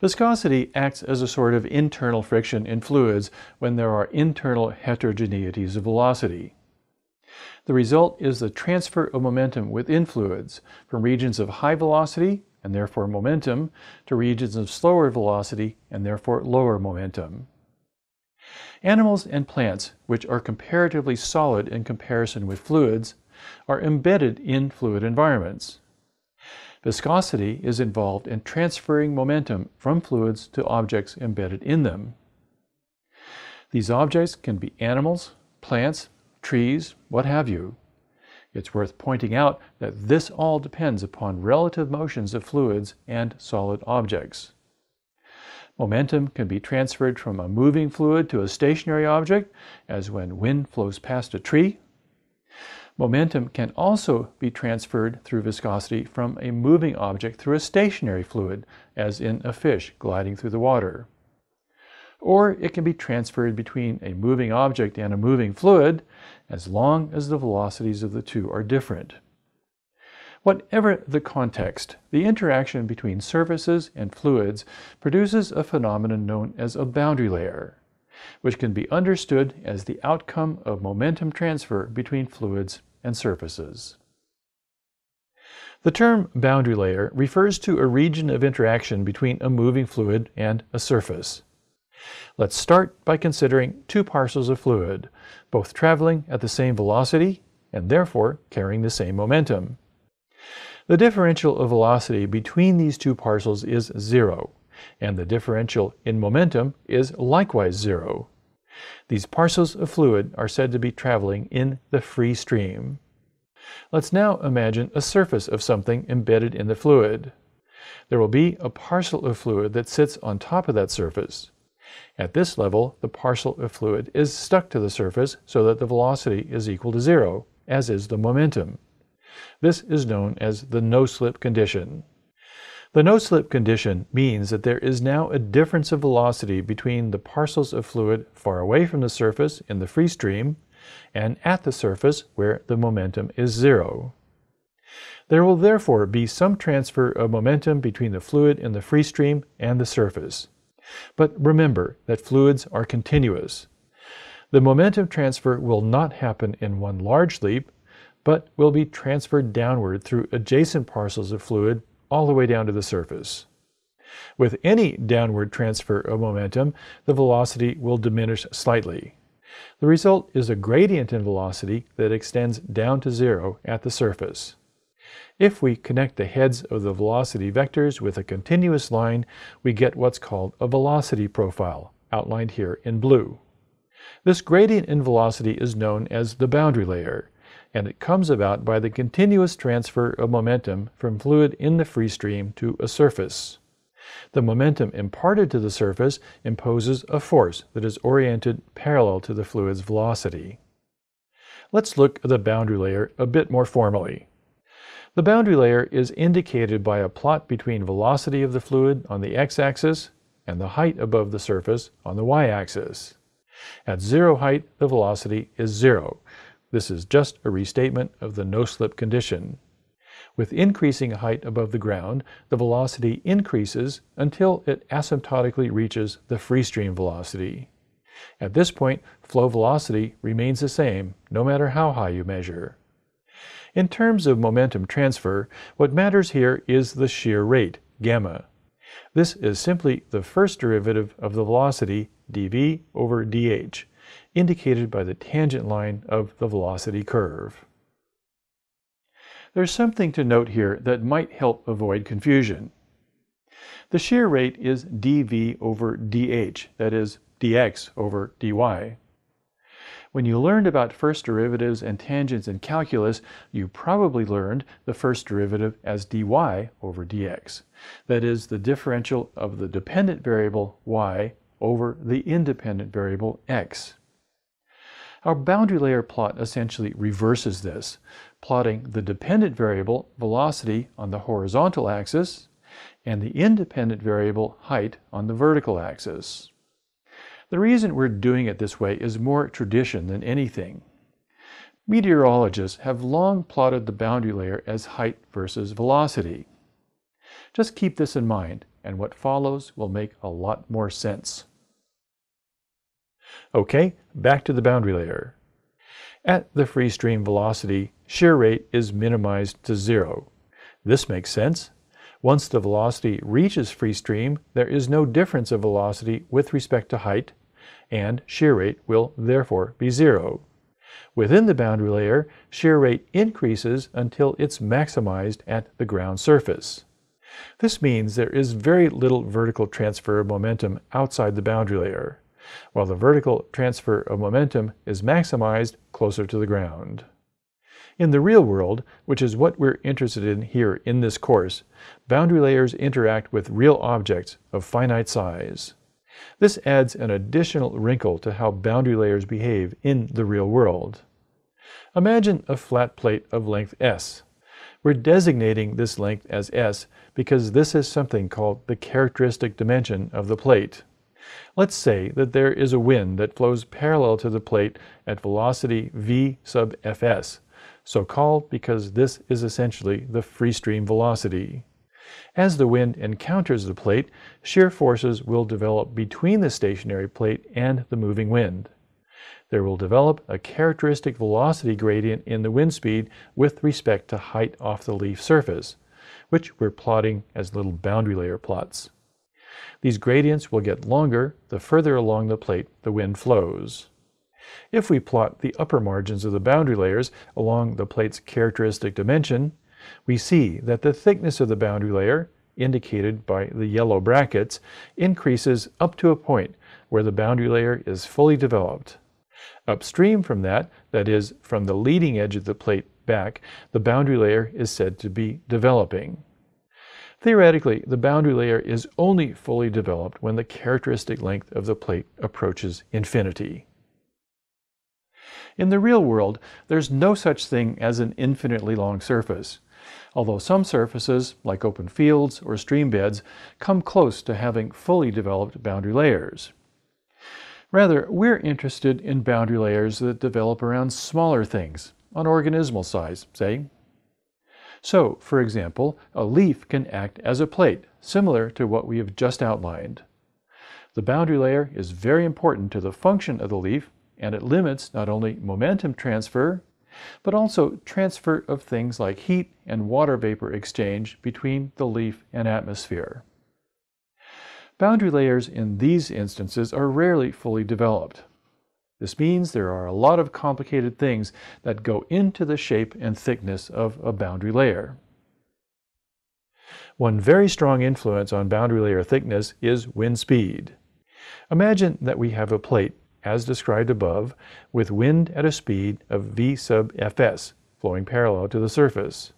Viscosity acts as a sort of internal friction in fluids when there are internal heterogeneities of velocity. The result is the transfer of momentum within fluids from regions of high velocity and therefore momentum to regions of slower velocity and therefore lower momentum. Animals and plants, which are comparatively solid in comparison with fluids, are embedded in fluid environments. Viscosity is involved in transferring momentum from fluids to objects embedded in them. These objects can be animals, plants, trees, what have you. It's worth pointing out that this all depends upon relative motions of fluids and solid objects. Momentum can be transferred from a moving fluid to a stationary object, as when wind flows past a tree, Momentum can also be transferred through viscosity from a moving object through a stationary fluid, as in a fish gliding through the water. Or it can be transferred between a moving object and a moving fluid, as long as the velocities of the two are different. Whatever the context, the interaction between surfaces and fluids produces a phenomenon known as a boundary layer which can be understood as the outcome of momentum transfer between fluids and surfaces. The term boundary layer refers to a region of interaction between a moving fluid and a surface. Let's start by considering two parcels of fluid, both traveling at the same velocity and therefore carrying the same momentum. The differential of velocity between these two parcels is zero, and the differential in momentum is likewise zero. These parcels of fluid are said to be traveling in the free stream. Let's now imagine a surface of something embedded in the fluid. There will be a parcel of fluid that sits on top of that surface. At this level, the parcel of fluid is stuck to the surface so that the velocity is equal to zero, as is the momentum. This is known as the no-slip condition. The no-slip condition means that there is now a difference of velocity between the parcels of fluid far away from the surface in the free stream and at the surface where the momentum is zero. There will therefore be some transfer of momentum between the fluid in the free stream and the surface. But remember that fluids are continuous. The momentum transfer will not happen in one large leap, but will be transferred downward through adjacent parcels of fluid all the way down to the surface. With any downward transfer of momentum, the velocity will diminish slightly. The result is a gradient in velocity that extends down to zero at the surface. If we connect the heads of the velocity vectors with a continuous line, we get what's called a velocity profile, outlined here in blue. This gradient in velocity is known as the boundary layer, and it comes about by the continuous transfer of momentum from fluid in the free stream to a surface. The momentum imparted to the surface imposes a force that is oriented parallel to the fluid's velocity. Let's look at the boundary layer a bit more formally. The boundary layer is indicated by a plot between velocity of the fluid on the x-axis and the height above the surface on the y-axis. At zero height, the velocity is zero, this is just a restatement of the no-slip condition. With increasing height above the ground, the velocity increases until it asymptotically reaches the free stream velocity. At this point, flow velocity remains the same, no matter how high you measure. In terms of momentum transfer, what matters here is the shear rate, gamma. This is simply the first derivative of the velocity, dv over dh, indicated by the tangent line of the velocity curve. There's something to note here that might help avoid confusion. The shear rate is dv over dh, that is, dx over dy. When you learned about first derivatives and tangents in calculus, you probably learned the first derivative as dy over dx. That is, the differential of the dependent variable y over the independent variable x. Our boundary layer plot essentially reverses this, plotting the dependent variable velocity on the horizontal axis and the independent variable height on the vertical axis. The reason we're doing it this way is more tradition than anything. Meteorologists have long plotted the boundary layer as height versus velocity. Just keep this in mind. and what follows will make a lot more sense. Okay, back to the boundary layer. At the free stream velocity, shear rate is minimized to zero. This makes sense. Once the velocity reaches free stream, there is no difference of velocity with respect to height, and shear rate will therefore be zero. Within the boundary layer, shear rate increases until it's maximized at the ground surface. This means there is very little vertical transfer of momentum outside the boundary layer, while the vertical transfer of momentum is maximized closer to the ground. In the real world, which is what we're interested in here in this course, boundary layers interact with real objects of finite size. This adds an additional wrinkle to how boundary layers behave in the real world. Imagine a flat plate of length s. We're designating this length as s because this is something called the characteristic dimension of the plate. Let's say that there is a wind that flows parallel to the plate at velocity v sub fs, so called because this is essentially the free stream velocity. As the wind encounters the plate, shear forces will develop between the stationary plate and the moving wind. There will develop a characteristic velocity gradient in the wind speed with respect to height off the leaf surface, which we're plotting as little boundary layer plots. These gradients will get longer the further along the plate the wind flows. If we plot the upper margins of the boundary layers along the plate's characteristic dimension, we see that the thickness of the boundary layer, indicated by the yellow brackets, increases up to a point where the boundary layer is fully developed. Upstream from that, that is, from the leading edge of the plate back, the boundary layer is said to be developing. Theoretically, the boundary layer is only fully developed when the characteristic length of the plate approaches infinity. In the real world, there's no such thing as an infinitely long surface although some surfaces, like open fields or stream beds, come close to having fully developed boundary layers. Rather, we're interested in boundary layers that develop around smaller things, on organismal size, say. So, for example, a leaf can act as a plate, similar to what we have just outlined. The boundary layer is very important to the function of the leaf, and it limits not only momentum transfer, but also transfer of things like heat and water vapor exchange between the leaf and atmosphere. Boundary layers in these instances are rarely fully developed. This means there are a lot of complicated things that go into the shape and thickness of a boundary layer. One very strong influence on boundary layer thickness is wind speed. Imagine that we have a plate as described above, with wind at a speed of v sub fs, flowing parallel to the surface.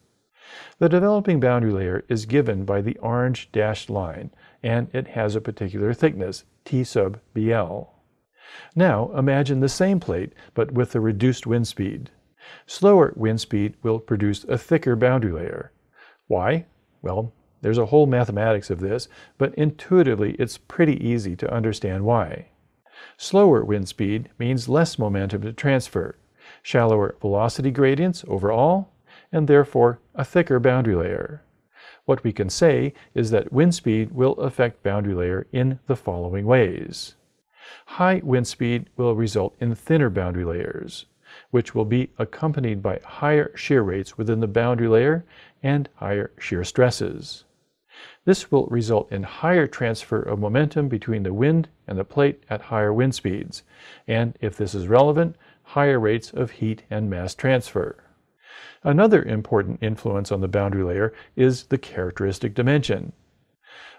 The developing boundary layer is given by the orange dashed line, and it has a particular thickness, T sub BL. Now imagine the same plate, but with a reduced wind speed. Slower wind speed will produce a thicker boundary layer. Why? Well, there's a whole mathematics of this, but intuitively it's pretty easy to understand why. Slower wind speed means less momentum to transfer, shallower velocity gradients overall, and therefore a thicker boundary layer. What we can say is that wind speed will affect boundary layer in the following ways. High wind speed will result in thinner boundary layers, which will be accompanied by higher shear rates within the boundary layer and higher shear stresses. This will result in higher transfer of momentum between the wind and the plate at higher wind speeds, and if this is relevant, higher rates of heat and mass transfer. Another important influence on the boundary layer is the characteristic dimension.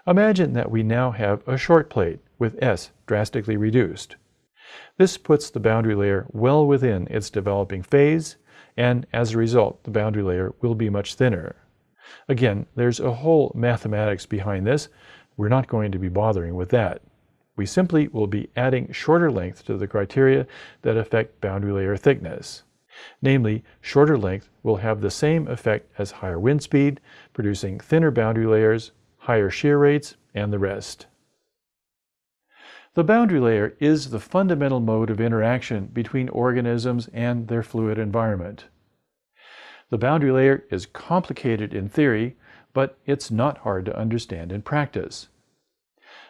Imagine that we now have a short plate with S drastically reduced. This puts the boundary layer well within its developing phase, and as a result, the boundary layer will be much thinner. Again, there's a whole mathematics behind this. We're not going to be bothering with that. We simply will be adding shorter length to the criteria that affect boundary layer thickness. Namely, shorter length will have the same effect as higher wind speed, producing thinner boundary layers, higher shear rates, and the rest. The boundary layer is the fundamental mode of interaction between organisms and their fluid environment. The boundary layer is complicated in theory, but it's not hard to understand in practice.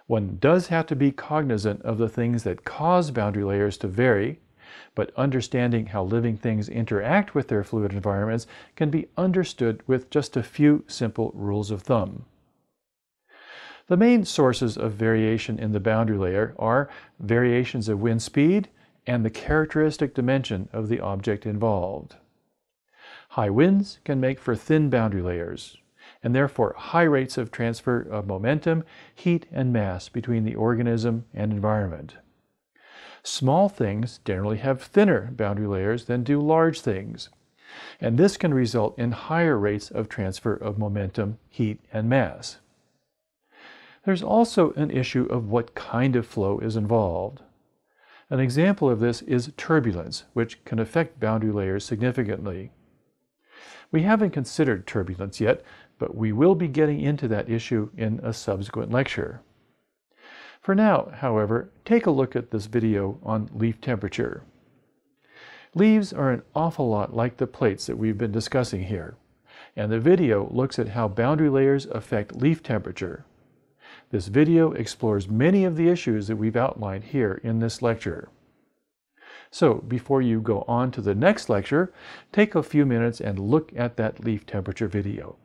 One does have to be cognizant of the things that cause boundary layers to vary, but understanding how living things interact with their fluid environments can be understood with just a few simple rules of thumb. The main sources of variation in the boundary layer are variations of wind speed and the characteristic dimension of the object involved. High winds can make for thin boundary layers, and therefore high rates of transfer of momentum, heat, and mass between the organism and environment. Small things generally have thinner boundary layers than do large things, and this can result in higher rates of transfer of momentum, heat, and mass. There's also an issue of what kind of flow is involved. An example of this is turbulence, which can affect boundary layers significantly. We haven't considered turbulence yet, but we will be getting into that issue in a subsequent lecture. For now, however, take a look at this video on leaf temperature. Leaves are an awful lot like the plates that we've been discussing here, and the video looks at how boundary layers affect leaf temperature. This video explores many of the issues that we've outlined here in this lecture. So before you go on to the next lecture, take a few minutes and look at that leaf temperature video.